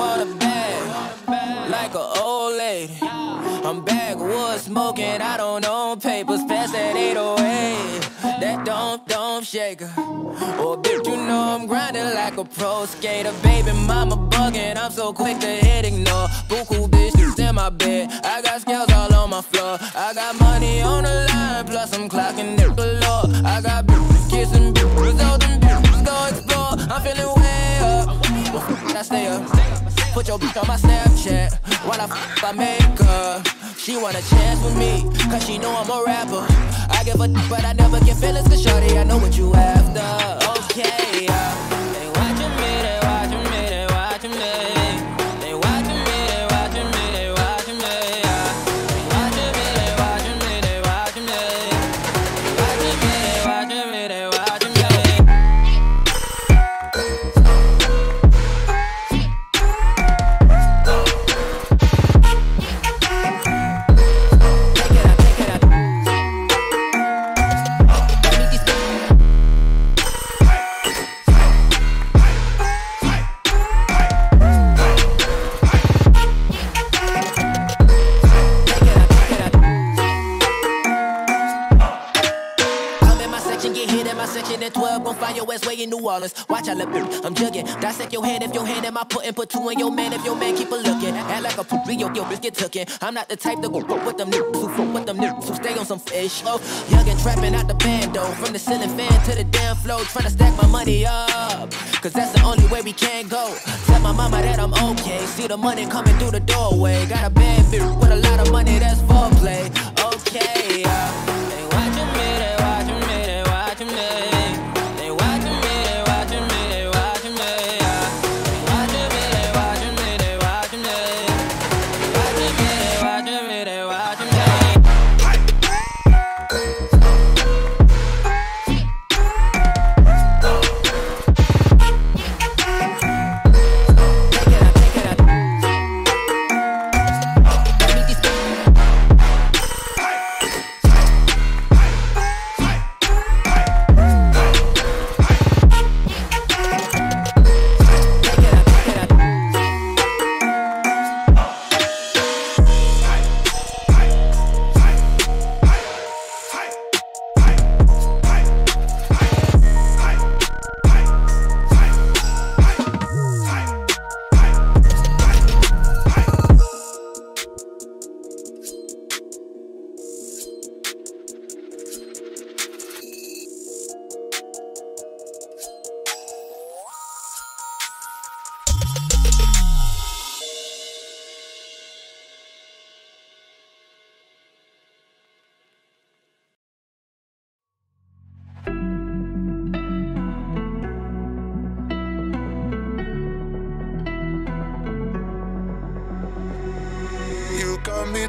want a bag, like an old lady. I'm backwood smoking, I don't own papers, pass that 808. That don't, don't shaker. Oh, bitch, you know I'm grinding like a pro skater. Baby, mama bugging, I'm so quick to hit ignore. Buku bitches in my bed, I got scales all on my floor. I got money on the line, plus I'm clocking it galore. I got bitches kissing bitches, them bitches go explore. I'm feeling way up, I stay up. Put your bitch on my Snapchat while I f I make her. She want a chance with me, cause she know I'm a rapper. I give a d- but I never get feelings, cause shorty, I know what you after. Okay, yeah. New Orleans. Watch I look, I'm jugging. Dissect your hand if your hand in my putting. Put two in your man if your man keep a looking. Act like a poopy, yo, yo, bitch get tookin'. I'm not the type to go fuck with them niggas who fuck with them niggas who stay on some fish. Oh, young and trapping out the bando. From the ceiling fan to the damn floor. Tryna stack my money up. Cause that's the only way we can go. Tell my mama that I'm okay. See the money coming through the doorway. Got a bad bitch with a lot of money, that's foreplay. Okay, yeah.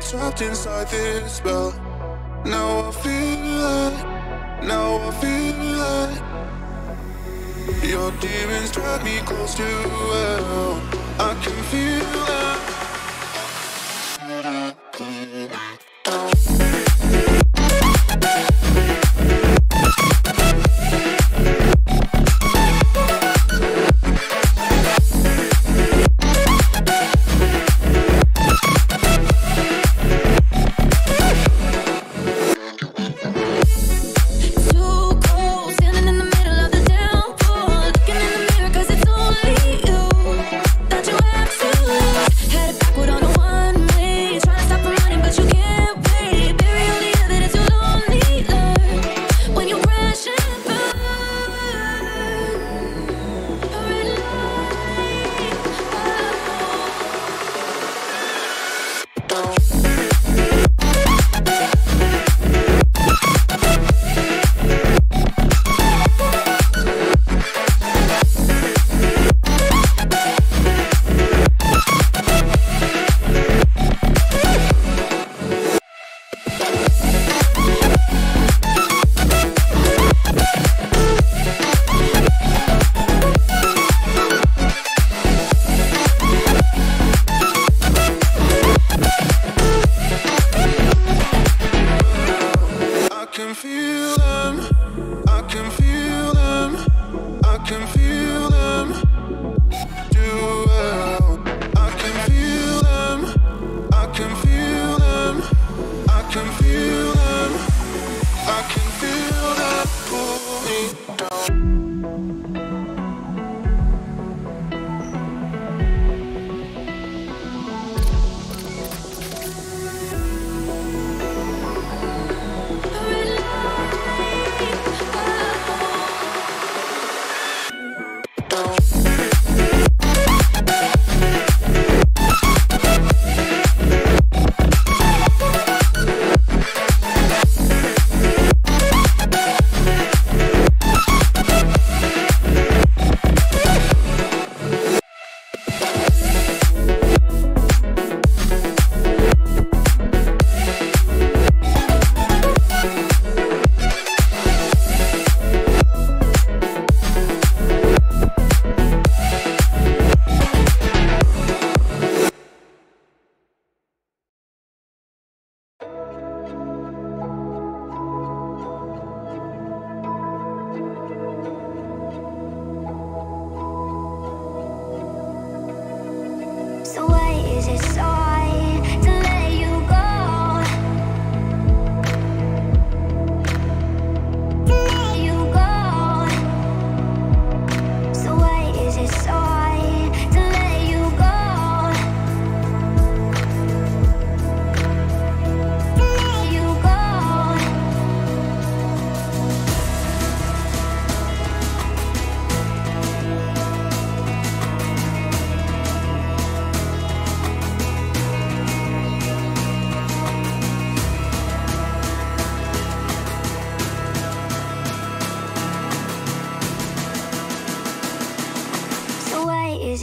Trapped inside this spell. Now I feel like, now I feel like your demons drag me close to hell. I can feel them.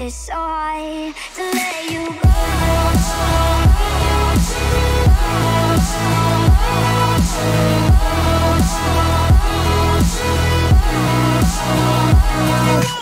Why is so hard to let? Let you go.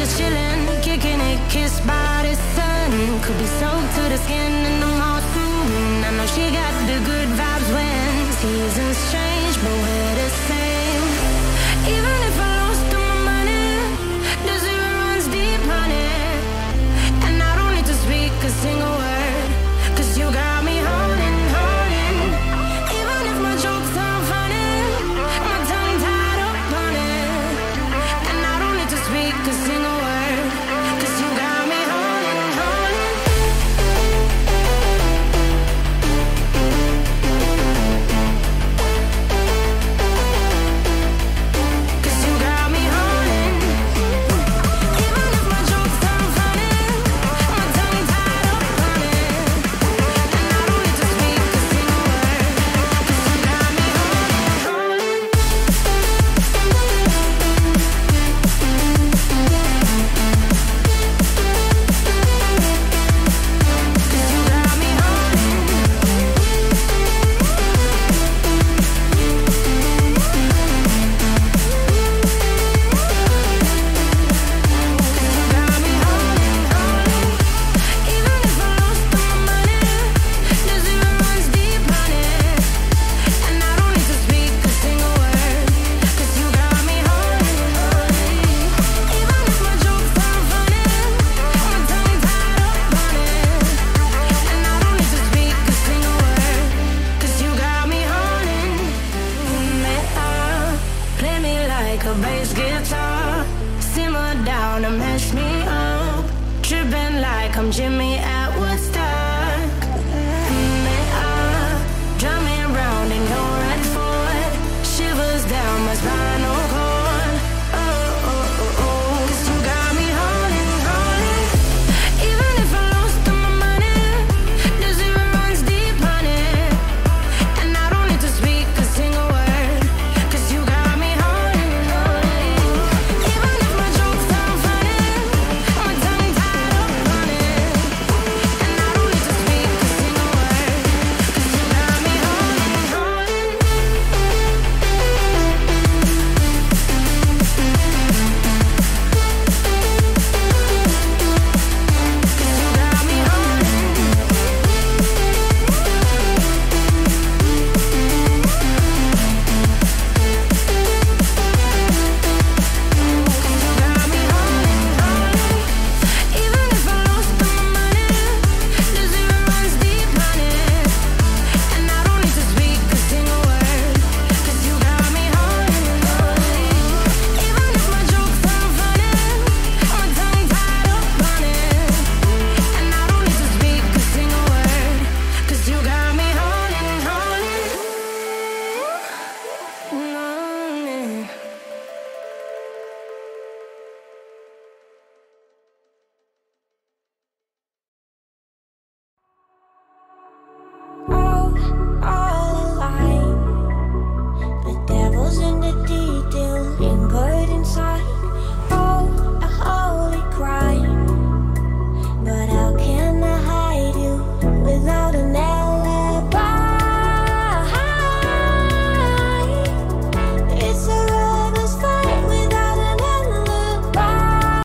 Just chillin', kicking it, kissed by the sun. Could be soaked to the skin in the mall. I know she got the good vibes when seasons change, but we're the same. Even if I lost all my money, the zero runs deep, honey. And I don't need to speak a single word, cause you got me holding, holding. Even if my jokes aren't funny, my tongue tied up on it. And I don't need to speak a single